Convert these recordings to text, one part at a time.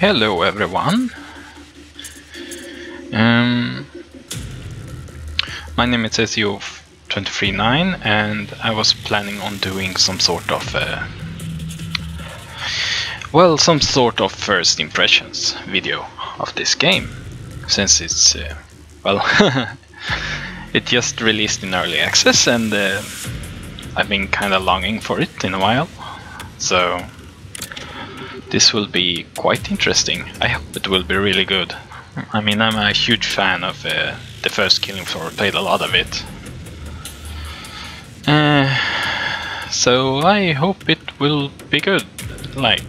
Hello everyone. Um, my name is SEO239 and I was planning on doing some sort of uh, well, some sort of first impressions video of this game since it's uh, well it just released in early access and uh, I've been kind of longing for it in a while so this will be quite interesting. I hope it will be really good. I mean, I'm a huge fan of uh, the first Killing Floor, played a lot of it. Uh, so I hope it will be good. Like,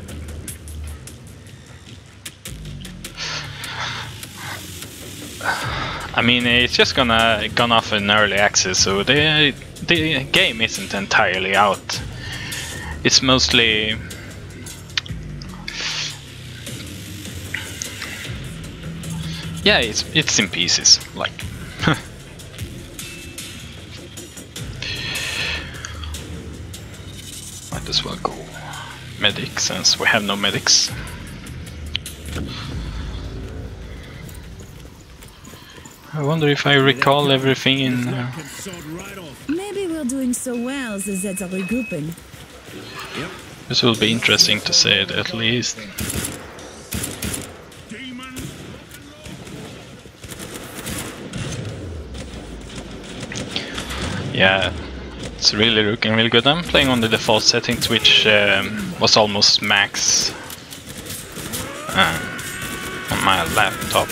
I mean, it's just gonna gone off in early access, so the the game isn't entirely out. It's mostly Yeah, it's it's in pieces, like. Might as well go medic since we have no medics. I wonder if I recall everything in. Uh... Maybe we're doing so well the Zeds are regrouping. This will be interesting to say it at least. Yeah, it's really looking really good. I'm playing on the default settings, which um, was almost max uh, on my laptop.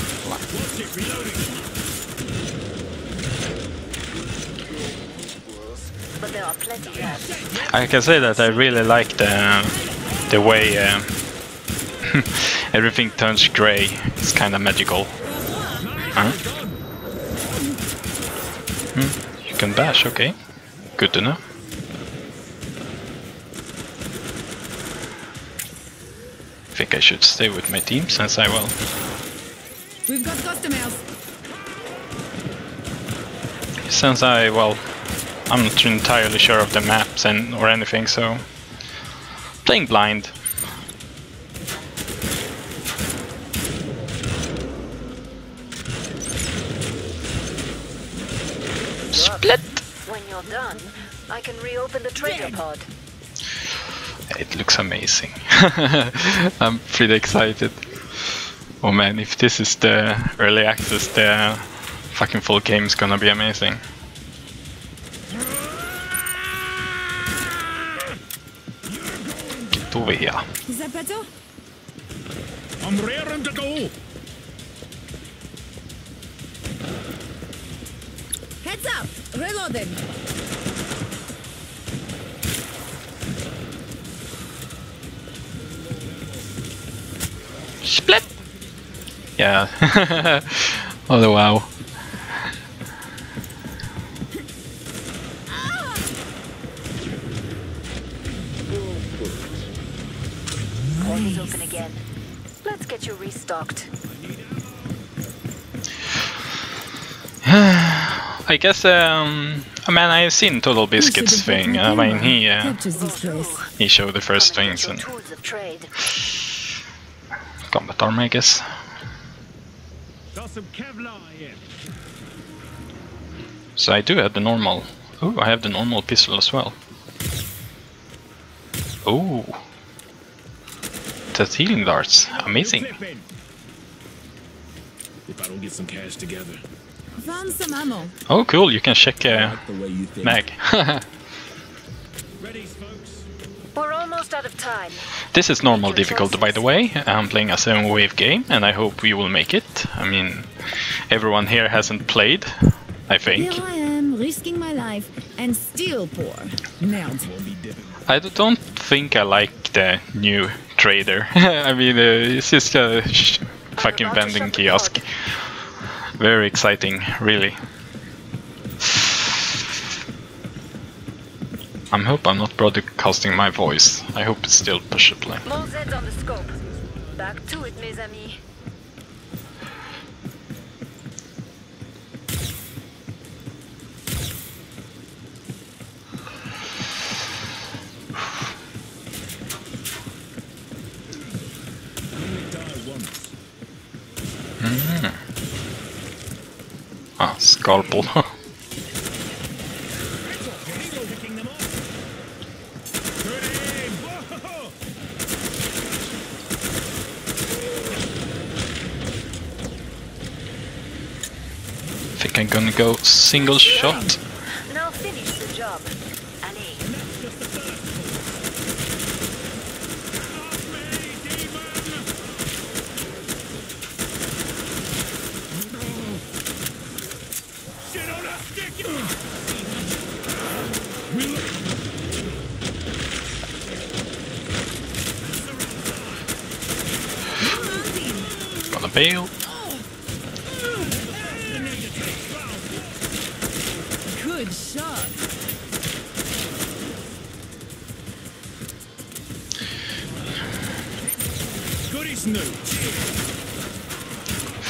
I can say that I really like the the way uh, everything turns grey. It's kind of magical. Huh? Hmm can dash, okay. Good to know. I think I should stay with my team since I will. We've got customers. Since I, well, I'm not entirely sure of the maps and or anything, so playing blind. Split! When you're done, I can reopen the trader pod. It looks amazing. I'm pretty excited. Oh man, if this is the early access, the fucking full game is gonna be amazing. Get over here. Is that better? I'm raring to go. Heads up! Reloading! Split! Yeah. oh wow. Port is open again. Let's get you restocked. I guess, um, I mean, I've seen TotalBiscuit's thing. I mean, he uh, he showed the first things and combat armor, I guess. So I do have the normal. Oh, I have the normal pistol as well. Oh, that's healing darts. Amazing. If I don't get some cash together. Found some ammo. Oh, cool! You can check uh, mag. We're almost out of time. This is normal difficulty, by the way. I'm playing a seven wave game, and I hope we will make it. I mean, everyone here hasn't played, I think. Here I am, risking my life, and still poor. Now. I don't think I like the new trader. I mean, uh, it's just a fucking vending kiosk. Very exciting, really. I hope I'm not broadcasting my voice. I hope it's still pushable. More Zeds on the scope. Back to it, mes amis. once. Ah, scalpel. Picking them off. Good aim. Whoa! think I'm gonna go single shot. Now finish the job. Annie, Shit on a stick! Gonna bail. I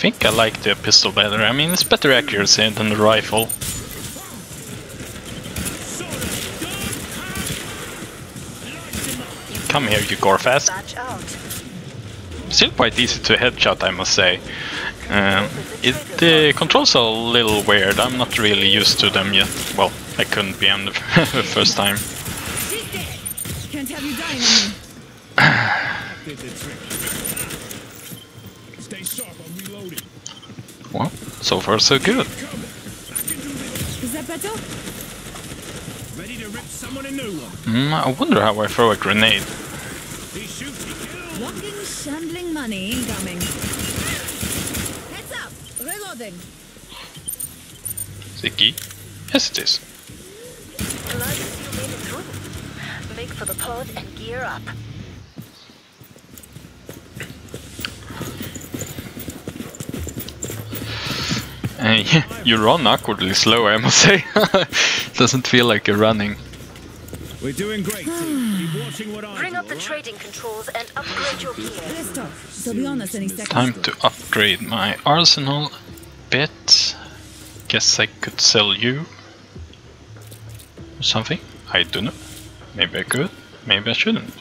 think I like the pistol better. I mean, it's better accuracy than the rifle. Come here, you Gorefast. Still quite easy to headshot, I must say. Um, it the controls are a little weird. I'm not really used to them yet. Well, I couldn't be on the first time. She's dead. Can't have you dying on me. Did the trick. Stay sharp, I'm reloading. Well, so far so good. Come. I can do this. Is that better? Ready to rip someone a new one. Mm, I wonder how I throw a grenade. He shoots, he kills. Walking, shambling money incoming. Heads up. Reloading. Is it key? Yes, it is. Glad you made it through. Make for the pod and gear up. Uh, you run awkwardly slow, I must say. Doesn't feel like you're running. We're doing great. Keep watching what I Bring up the trading controls and upgrade your gear. Let's talk. So be honest any second. Time to upgrade my arsenal a bit. Guess I could sell you something. I don't know. Maybe I could. Maybe I shouldn't.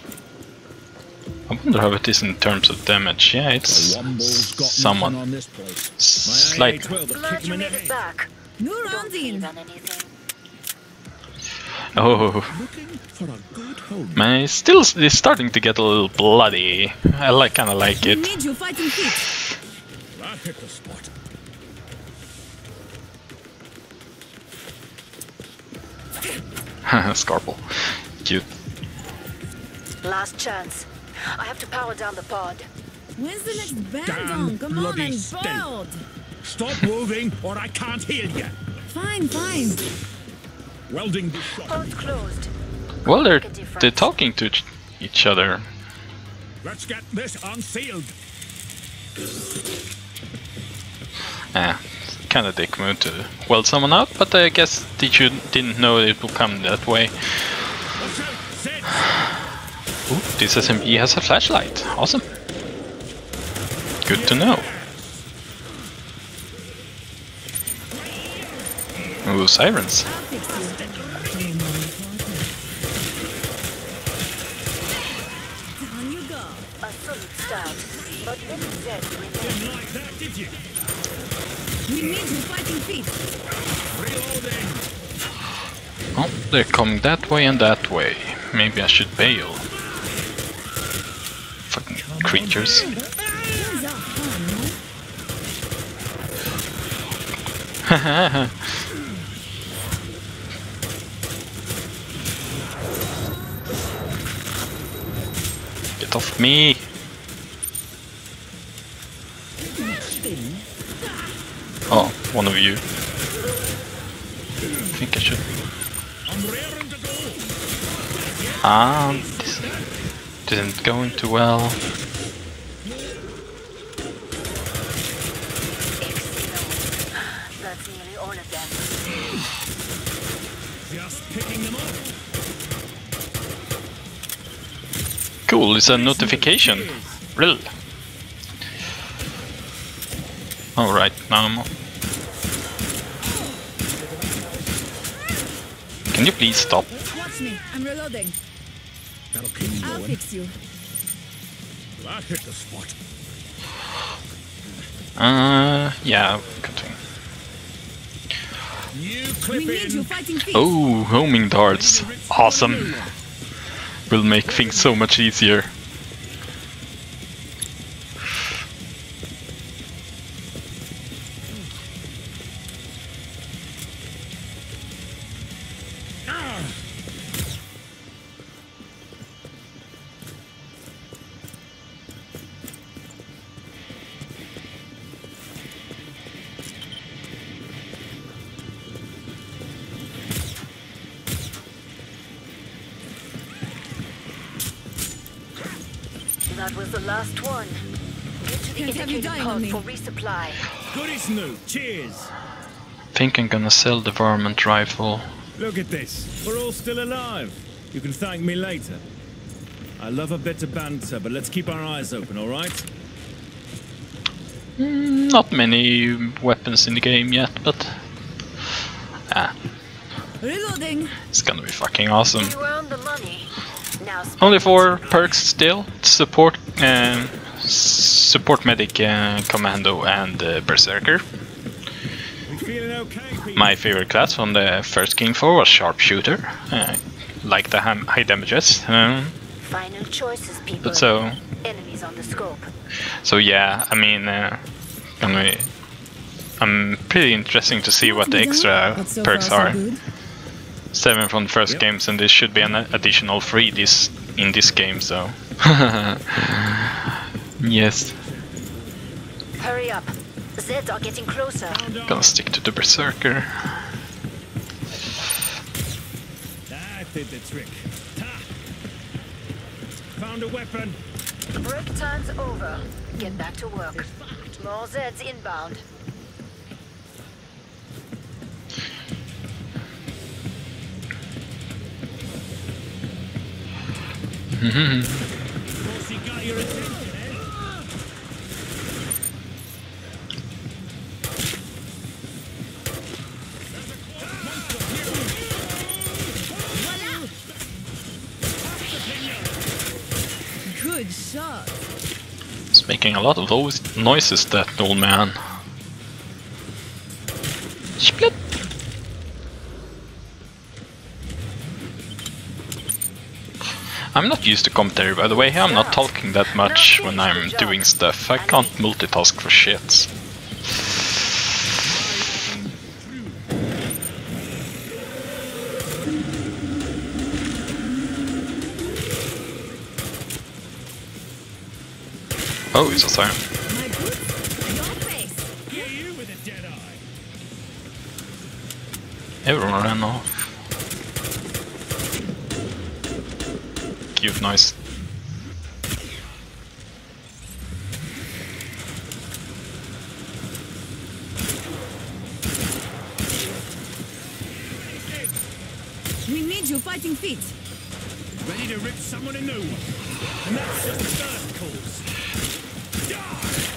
I wonder how it is in terms of damage. Yeah, it's someone. Womble's got somewhat nothing on this place. slight. My AA-12 will Glad kick him you in the made it head. back. New Don't round leave in. on anything. Oh, Looking for a good home. man, it's still it's starting to get a little bloody. I like, kind of like We it. need you fighting hit. Scarple, cute. Last chance. I have to power down the pod. When's the next band Damn on? Come on bloody and stink. bold. Stop moving or I can't heal you. Fine, fine. Welding this shot. Pod's closed. Well, they're Make a difference. they're talking to each- each other. Let's get this unsealed. Ah, kind of dick move to weld someone out, but I guess did you didn't know it would come that way. Ooh, this SMG has a flashlight. Awesome. Good to know. Ooh, sirens. Oh, they're coming that way and that way. Maybe I should bail. Creatures. Get off me! Oh, one of you. I think I should. Ah, this didn't go into well. Cool, it's a notification. Real. Alright, now I'm. Can you please stop? Watch me. I'm reloading. That'll keep I'll going. fix you. I hit the spot. Uh, yeah, continue. You We need you fighting feet. Oh, homing darts. Ready to rip someone a Awesome. Will make things so much easier. Can't have you dying on me. for resupply. Goodies new. Cheers. Think I'm gonna sell the varmint rifle. Look at this. We're all still alive. You can thank me later. I love a bit of banter, but let's keep our eyes open, all right? Not many weapons in the game yet, but ah, Reloading. it's gonna be fucking awesome. The money. Now Only four perks still: support, um, support medic, uh, commando, and uh, berserker. Okay. My favorite class from the first Killing Floor was sharpshooter. Uh, like the high damages. Um, Final choices, people. but so, Enemies on the scope. so yeah, I mean, uh, gonna be, I'm pretty interesting to see what the extra so perks are. so. Seven from the first Yep. games, and this should be an additional three this in this game. So, yes, Hurry up. Zeds are getting closer. gonna stick to the berserker. That did the trick. Ha! Found a weapon. Break time's over. Get back to work. More Zeds inbound. Bossy making a lot of those noises, that old man. Split. I'm not used to commentary, by the way. I'm not talking that much when I'm doing stuff. I can't multitask for shits. With a dead eye. Everyone ran off. Cute noise. We need you fighting feet. Ready to rip someone a new one. And that's just the first course.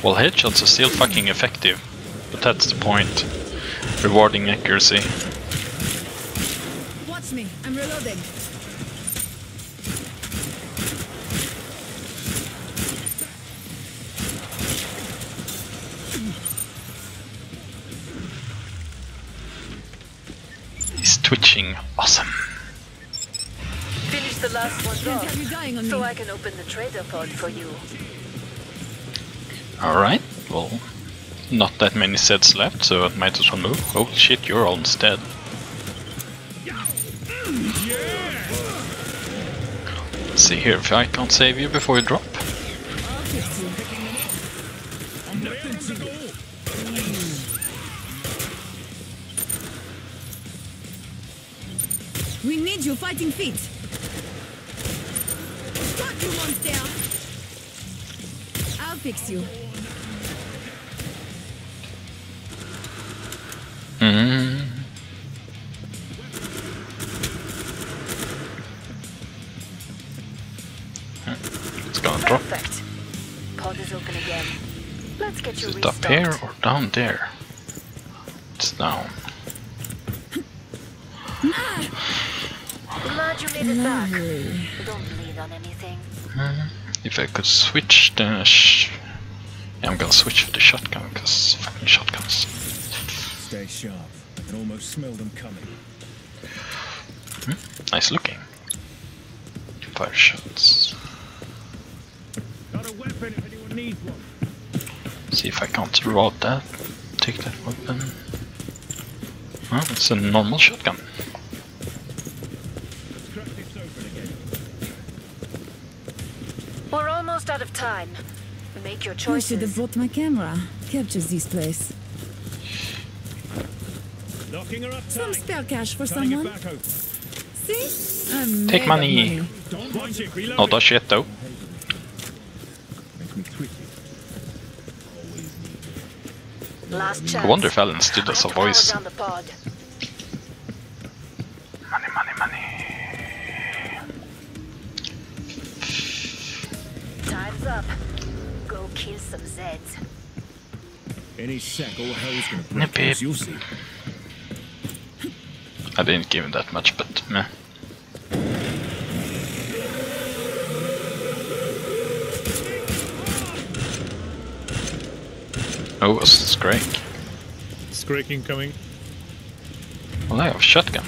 Well, headshots are still fucking effective, but that's the point. Rewarding accuracy. Watch me. I'm reloading. He's twitching. Awesome. Finish the last one Can't have off. dying on So. I can open the trader pod for you. Alright, well, not that many sets left, so I might as well move. Oh shit, you're almost dead. Let's see here if I can't save you before you drop. All. We need your fighting feet. Got you, monster. I'll fix you. Down there? It's down. Glad you made it back. Don't bleed on anything. If I could switch the sh yeah, I'm gonna switch to the shotgun because fucking shotguns. Stay sharp. I can almost smell them coming. Hmm? Nice looking. Fire shots. Got a weapon if anyone needs one. See if I can't rod that. Take that weapon. Oh, it's a normal shotgun. Let's crack this open again. We're almost out of time. Make your choice. I should have choices. brought my camera. Captures this place. Locking her up Some spare cash for Turning someone. See? Take made of money. Don't watch it. Not it. a shit though. I wonder if Alan still has a have to power voice. down the pod. Money, money, money. Time's up. Go kill some Zeds. Any sec, all hell's gonna break Nippy. You'll see. I didn't give him that much, but meh. Oh, was Scrake. Scraking coming. Well, I have a shotgun.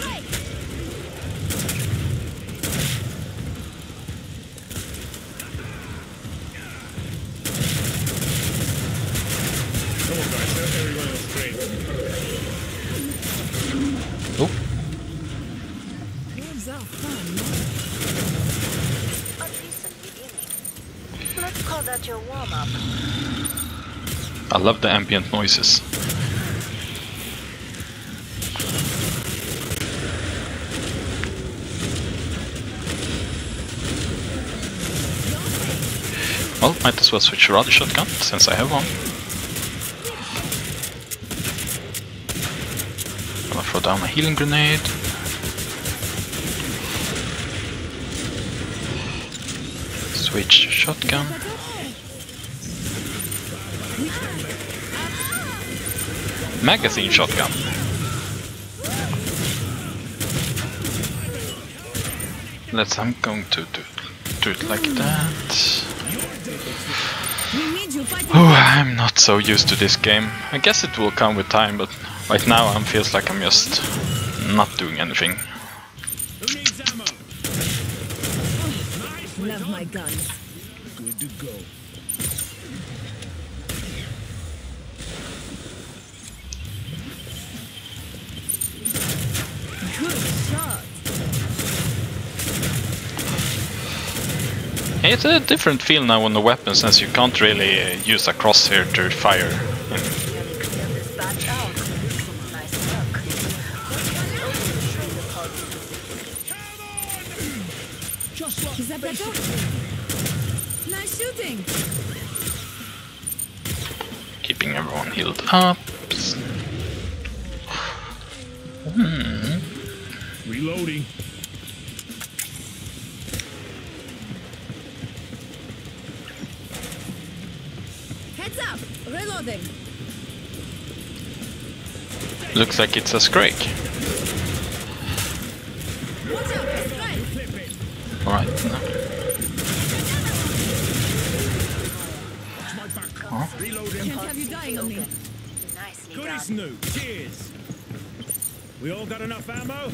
I love the ambient noises. Well, might as well switch to other shotgun, since I have one. Gonna throw down a healing grenade. Switch to shotgun. Magazine shotgun. Let's. I'm going to do, do it like that. We need you fighting. Oh, I'm not so used to this game. I guess it will come with time, but right now I'm feels like I'm just not doing anything. Who needs ammo? Love my guns. Good to go. It's a different feel now on the weapon since you can't really uh, use a crosshair to fire. Nice shooting. Keeping everyone healed up. Reloading. Heads up. Reloading. Looks like it's a Scrake. Watch out. It's right. Alright. Reloading. Can't have you dying on me. Nicely Good as new. Cheers. We all got enough ammo?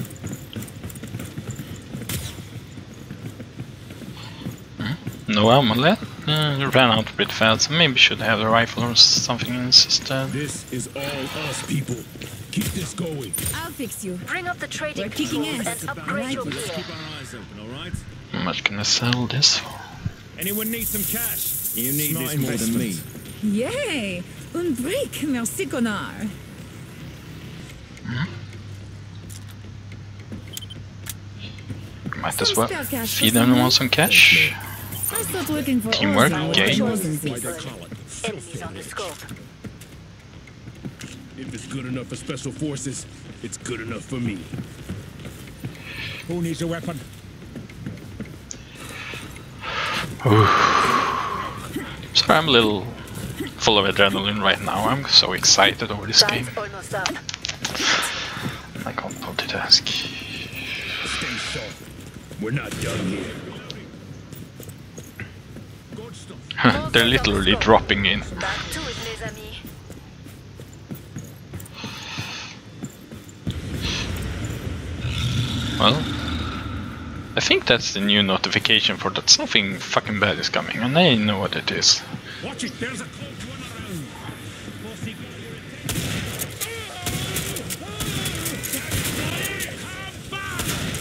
No ammo left. Uh, ran out a bit fast. Maybe should have a rifle or something instead. This is all us, people. Keep this going. I'll fix you. Bring up the trading We're kicking controls ass. and upgrade your gear. Keep our eyes open, all right? How much can I sell this for? Anyone need some cash? You need Smart this more than me. Yay! Un brick, merci connard. Might as well spare cash for feed anyone someone? some cash. I start working for Teamwork, Ozzy when game. I was in this. Enemies on the. If it's good enough for special forces, it's good enough for me. Who needs a weapon? Sorry, I'm a little full of adrenaline right now. I'm so excited over this game. Time's almost up. I can't multitask. Stay soft. We're not done here. They're literally dropping in. Well, I think that's the new notification for that something fucking bad is coming, and I know what it is. Watch it, there's a.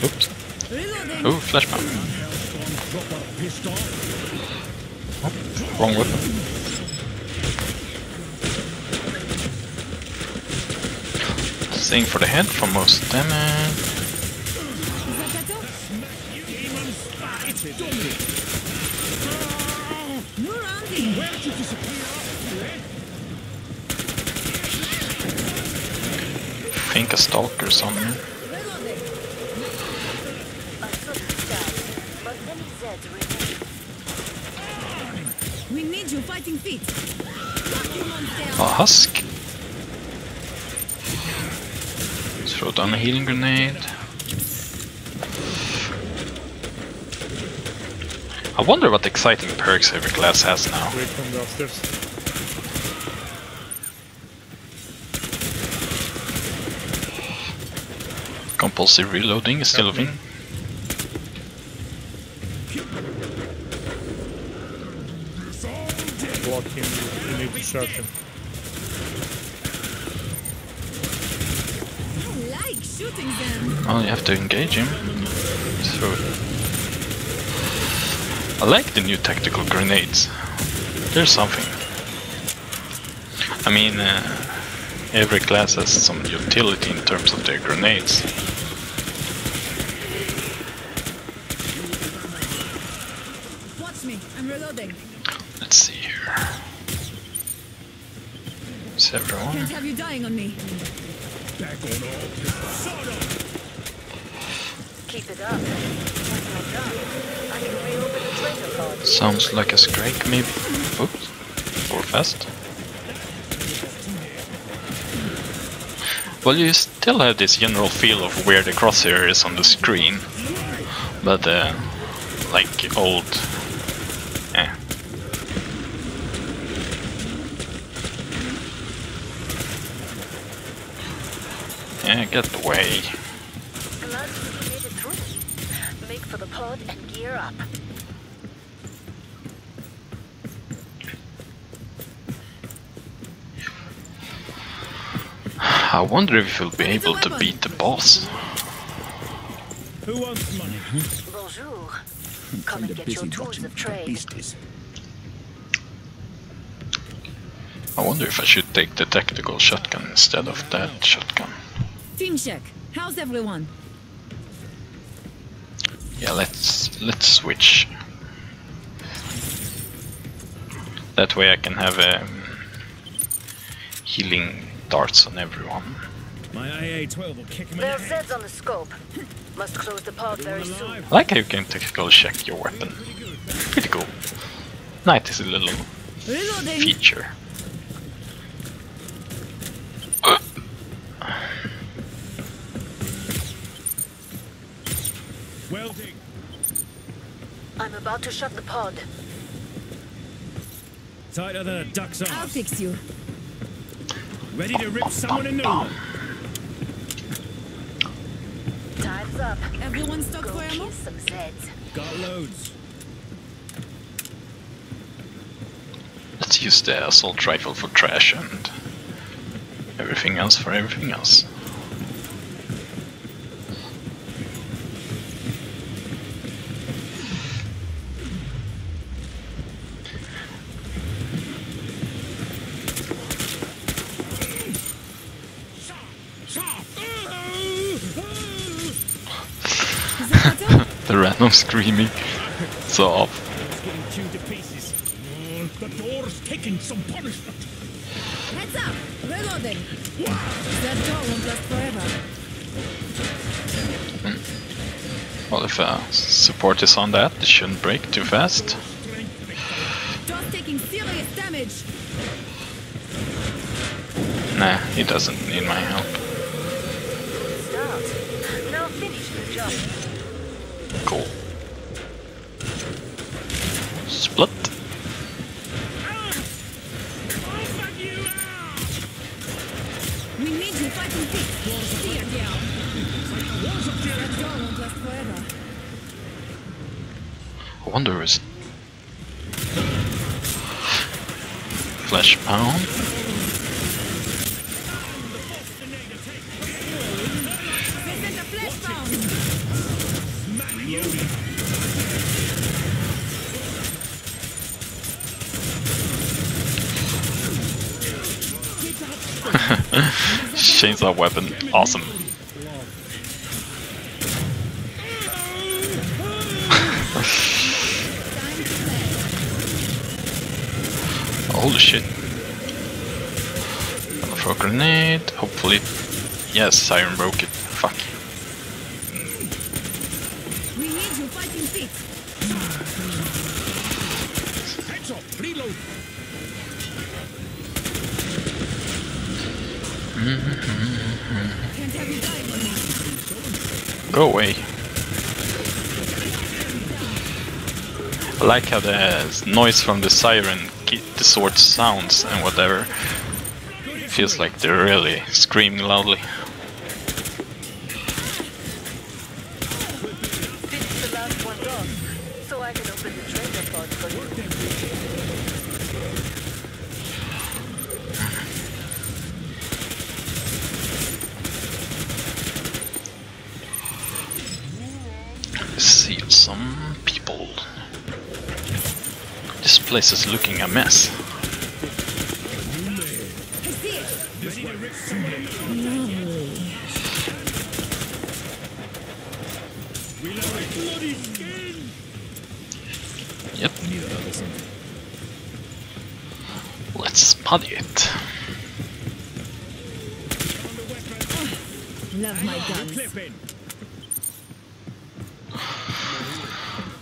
Oops. Oh, flashbang off. Wrong weapon. Staying for the head for most damage. Zakato. It's done it. No rounding. Where did you disappear after, eh? think a stalker somewhere. Reloading. A solid start, but many Zeds remain. We need you fighting feet. Rock. A husk. Throw down a healing grenade. I wonder what exciting perks every class has now. Wait from the upstairs. Compulsive reloading is still a thing. Block you need to shot him. I like shooting them. Well, you have to engage him. Throw it. I like the new tactical grenades. There's something. I mean, uh, every class has some utility in terms of their grenades. Have you dying on me. Back on all. Sort of. Keep it up. Done, I can reopen the trader pod. Sounds like a Scrake, maybe. Oops. Or fast. Well, you still have this general feel of where the crosshair is on the screen, but uh, like old. Yeah, get away. Glad you made it through. Make for the pod and gear up. I wonder if we'll be able to beat the boss. Who wants money? Bonjour. Come and get your tools of trade. I wonder if I should take the tactical shotgun instead of that shotgun. Team check. How's everyone? Yeah, let's let's switch. That way I can have um, healing darts on everyone. My AA-12 will kick him in There are. Zeds on the scope. Must close the pod very soon. I like how you can tactical check your weapon. Pretty cool. Night is a little Reloading. feature. Welding. I'm about to shut the pod. Tighter than a duck's I'll fix you. Ready to rip someone a new one. Time's up. Everyone stock Go for ammo? some Zeds. Got loads. Let's use the assault rifle for trash and everything else for everything else. Random screaming. So off. Getting chewed to pieces. The door's taking some punishment. Heads up. Reloading. That door won't last forever. Well, if uh, support is on that, it shouldn't break too fast. Door's taking serious damage. Nah, he doesn't need my help. Start. Now finish the job. Cool. The flesh pound. Chainsaw weapon, awesome. Gonna a grenade, hopefully. Yes, Siren broke it. Fuck. We need you fighting feet. Heads up, reload. Can't have you dying on me. Go away. I like how the noise from the siren the sword sounds and whatever. Feels like they're really screaming loudly. See some people. This place is looking a mess. Yep. Let's putty it. Love my guns.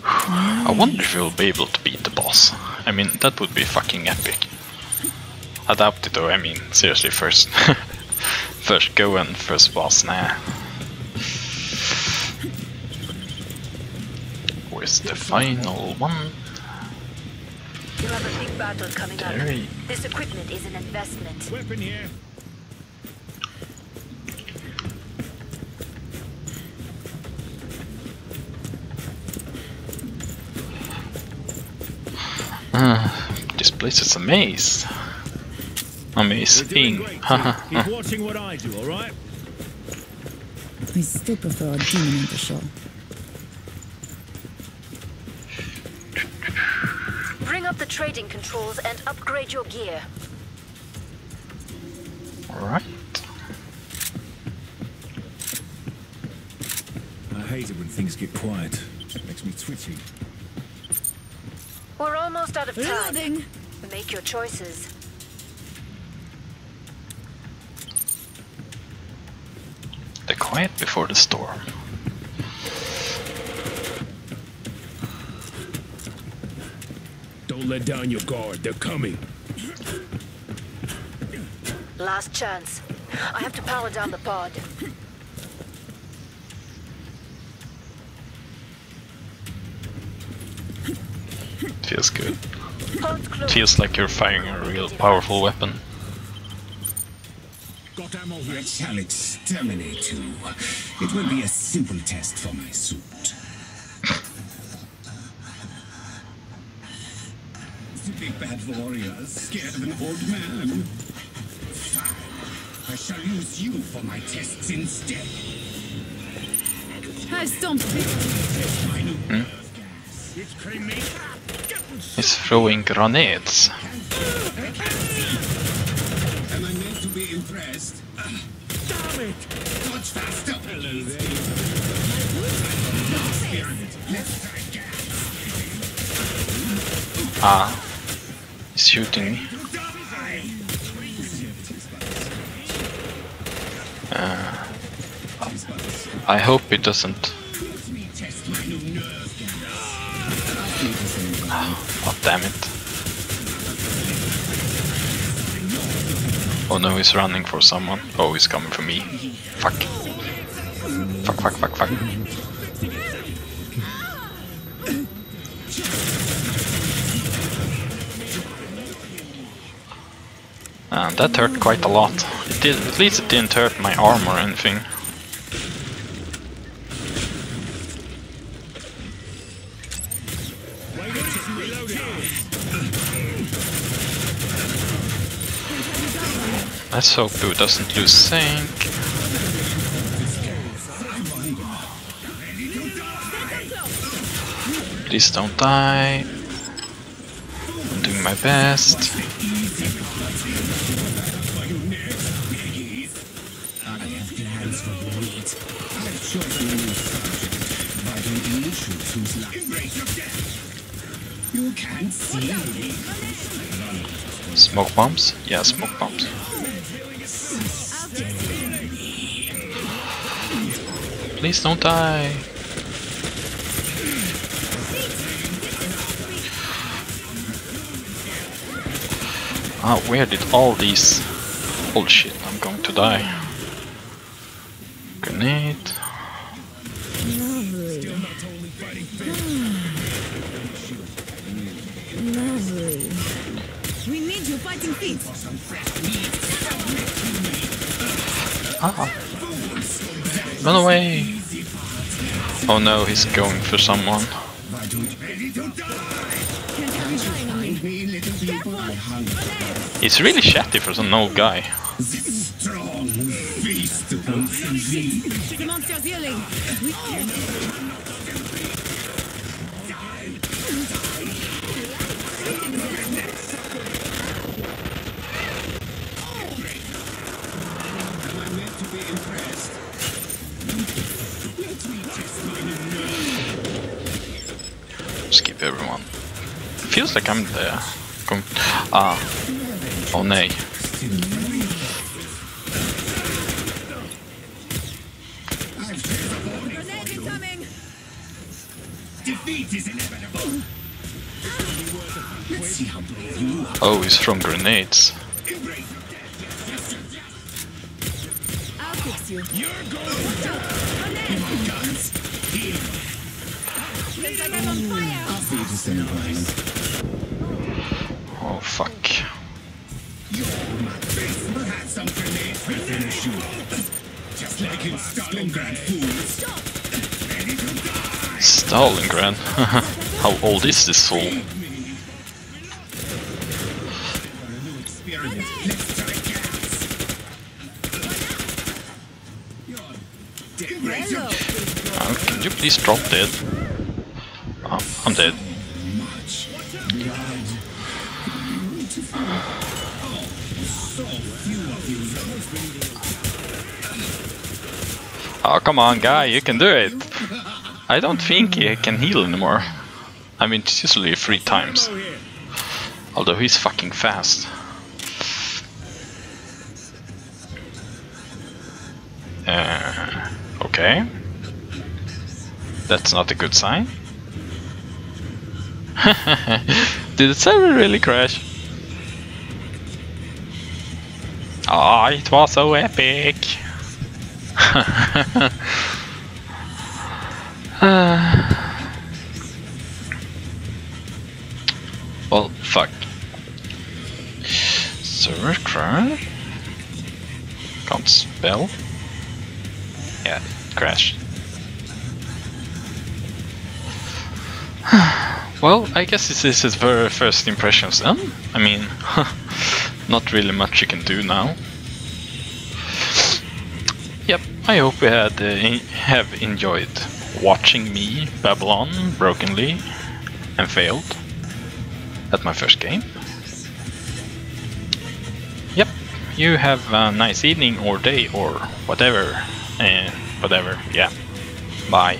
I wonder if we'll be able to beat the boss. I mean, that would be fucking epic. Adapt it though, I mean, seriously, first. first go and first boss, nah. Final one? You have a big battle coming up. There he- This equipment is an investment. Weapon here. Ah, this place is a maze. We're doing Amazing. great. Haha. Keep watching what I do, all right? I still prefer a demon in the show. Bring up the trading controls and upgrade your gear. Alright. I hate it when things get quiet. It makes me twitchy. We're almost out of time. Reloading. Make your choices. The quiet before the storm. Don't let down your guard. They're coming. Last chance. I have to power down the pod. Feels good. Feels like you're firing a real powerful weapon. Got ammo here. I shall exterminate you. It will be a simple test for my suit. The big bad warrior, scared of an old man. Fine. I shall use you for my tests instead. I've stomped feet. My new nerve gas. It's. He's throwing grenades. Am I meant to be impressed? Damn it! Much faster. Hello there. Let's try gas. Ah. Shooting me. Uh, I hope it doesn't. Oh, damn it. Oh no, he's running for someone. Oh, he's coming for me. Fuck. Fuck, fuck, fuck, fuck. that hurt quite a lot. It did, at least it didn't hurt my arm or anything. Let's hope Boo doesn't lose sync. Please don't die. I'm doing my best. Smoke bombs? Yeah, smoke bombs. Please don't die. Ah, where did all these... Bullshit, I'm going to die. Feet. Ah. Run away! Oh no, he's going for someone. Why don't ready to die? Can't have you dying on me. We little people are hungry. He's really chatty for some old guy. Everyone. Feels like I'm there. Going... Ah. Oh are. Oh, he's from grenades. I'll fix you. Looks like I'm on fire. Oh fuck. Just like in Stalingrad, fools. Stalingrad. How old is this fool? Can you please drop dead? I'm dead. Oh, come on, guy, you can do it. I don't think he can heal anymore. I mean, usually three times. Although he's fucking fast. Uh, okay. That's not a good sign. Did the server really crash? Ah, it was so epic. well, fuck. Server crash? Can't spell? Yeah, it well, I guess this is his very first impressions. I mean, not really much you can do now. Yep, I hope you had uh, have enjoyed watching me babble on brokenly and failed at my first game. Yep, you have a nice evening or day or whatever, and whatever, yeah. Bye.